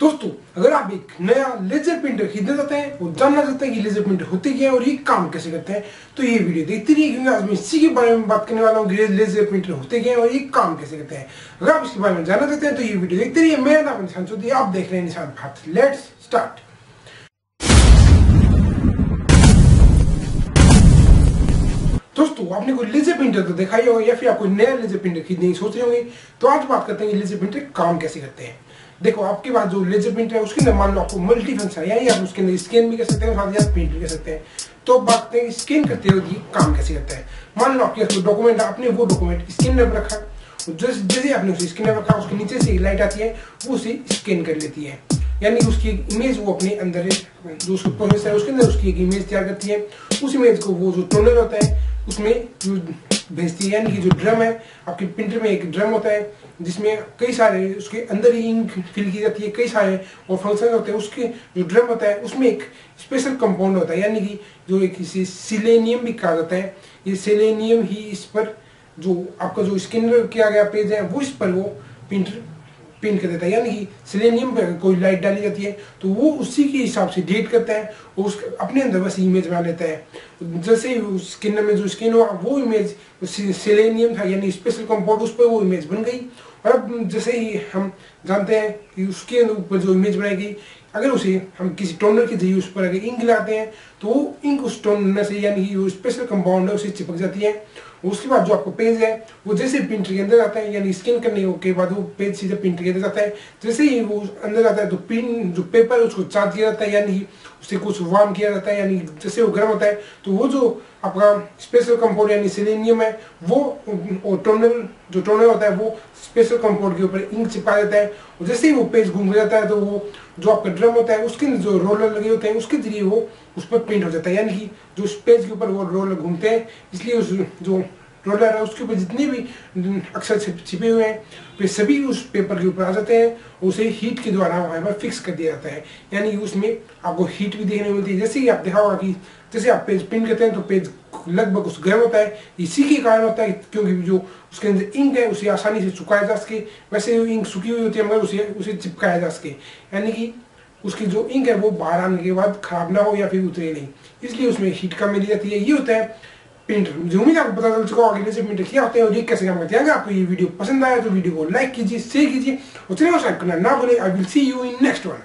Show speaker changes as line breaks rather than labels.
दोस्तों, अगर आप एक नया लेजर प्रिंटर खरीदना चाहते हैं और जानना चाहते हैं कि लेजर प्रिंटर होते क्या है और ये काम कैसे करते हैं तो ये वीडियो देखते रहिए, क्योंकि आज मैं इसी के बारे में बात करने वाला हूँ लेजर प्रिंटर होते क्या है और ये काम कैसे करते हैं। अगर आप इसके बारे में जानना चाहते हैं तो ये वीडियो देखते रहिए। मेरा नाम निशान चौधरी आप देख रहे हैं निशान भारत। लेट्स स्टार्ट दोस्तों, आपने कोई लेजर प्रिंटर तो देखा ही होगा, या फिर आप कोई नया लेजर प्रिंटर खरीदने की सोच रहे होंगे तो आज बात करते हैं कि लेजर प्रिंटर काम कैसे करते हैं। देखो, आपके पास जो लेजर प्रिंटर है, उसके अंदर मान लो आपको मल्टी फ़ंक्शन है यानी आप उसके अंदर स्कैन भी कर सकते हैं, साथ ही साथ प्रिंट भी कर सकते हैं। तो बात करते हैं स्कैन करते हुए काम कैसे करता है। मान लो आपके डॉक्यूमेंट आपने वो डॉक्यूमेंट स्कैन में रखा जैसे जैसे आपने उसे स्कैन में रखा, उसके नीचे से लाइट आती है, वो उसे स्कैन कर लेती है। यानी उसकी इमेज वो अपने अंदर जो उसका प्रोसेसर है, उसके अंदर उसकी एक इमेज तैयार करती है। उस इमेज को वो जो टोनर होता है, उसमें भेजती है, यानी कि जो ड्रम है, आपके प्रिंटर में एक ड्रम होता है, जिसमें कई सारे, उसके अंदर ही इंक फिल की जाती है, कई सारे और फ़ंक्शन होते हैं। उसके जो ड्रम होता है, उसमें एक स्पेशल कंपाउंड होता है, यानी कि जो एक इसे सिलेनियम भी कहा जाता है। ये सिलेनियम ही इस पर जो आपका जो स्किन किया गया पेज है, वो इस पर वो प्रिंटर पेंट कर देता है यानी कि सिलेनियम पर कोई लाइट डाली जाती है तो वो उसी के हिसाब से डेट करता है और उस अपने अंदर बस इमेज बना लेता है। जैसे स्किन में जो स्किन हो वो इमेज सिलेनियम था, यानी स्पेशल कंपाउंड उस पर वो इमेज बन गई। और अब जैसे ही हम जानते हैं कि उसके ऊपर जो इमेज बनाई गई अगर उसे हम किसी टोनर के ज़रिए उस पर अगर इंक लाते हैं तो वो इंक उस टोनर से यानी कि जो स्पेशल कंपाउंड है, उसे चिपक जाती है। उसके बाद जो आपको पेज है, वो जैसे प्रिंटर के अंदर जाता है, यानी स्कैन करने के बाद वो पेज सीधे प्रिंटर के अंदर जाता है। जैसे ही वो अंदर जाता है तो पिन जो पेपर है, उसको चार्ज किया जाता है, यानी उसे कुछ वार्म किया जाता है, यानी जैसे वो गर्म होता है तो वो जो आपका स्पेशल कंपाउंड यानी सिलेनियम है, वो टोनल जो टोनल होता है, वो स्पेशल कंपाउंड के ऊपर इंक चिपका देता है। जैसे ही वो पेज घूम जाता है तो वो जो आपका ड्रम होता है, उसके जो रोलर लगे होते हैं, उसके ज़रिए वो उस पर प्रिंट हो जाता है। यानी कि जो उस पेज के ऊपर वो रोलर घूमते हैं, इसलिए उस जो रोलर है, उसके ऊपर जितने भी अक्षर छिपे हुए हैं, वे सभी उस पेपर के ऊपर आ जाते हैं, उसे हीट के द्वारा वहाँ पर फिक्स कर दिया जाता है। यानी कि उसमें आपको हीट भी देखने मिलती है। जैसे ही आप देखा होगा कि, जैसे आप पेज प्रिंट करते हैं तो पेज लगभग उस गर्म होता है। इसी के कारण होता है क्योंकि जो उसके अंदर इंक है, उसे आसानी से चुकाया जा सके। वैसे इंक सूखी हुई होती है, मगर उसे उसे चिपकाया जा सके। यानी कि उसकी जो इंक है, वो बाहर आने के बाद खराब ना हो या फिर उतरे नहीं। इसलिए उसमें हीट कम मिली जाती है। ये होता है प्रिंटर मुझे उम्मीद आपको पता चल चुका होगा जैसे प्रिंटर क्या होते हैं और ये कैसे काम करते हैं। अगर आपको ये वीडियो पसंद आया तो वीडियो को लाइक कीजिए शेयर कीजिए और चैनल को सब्सक्राइब करना ना भूलें। I will see you in next one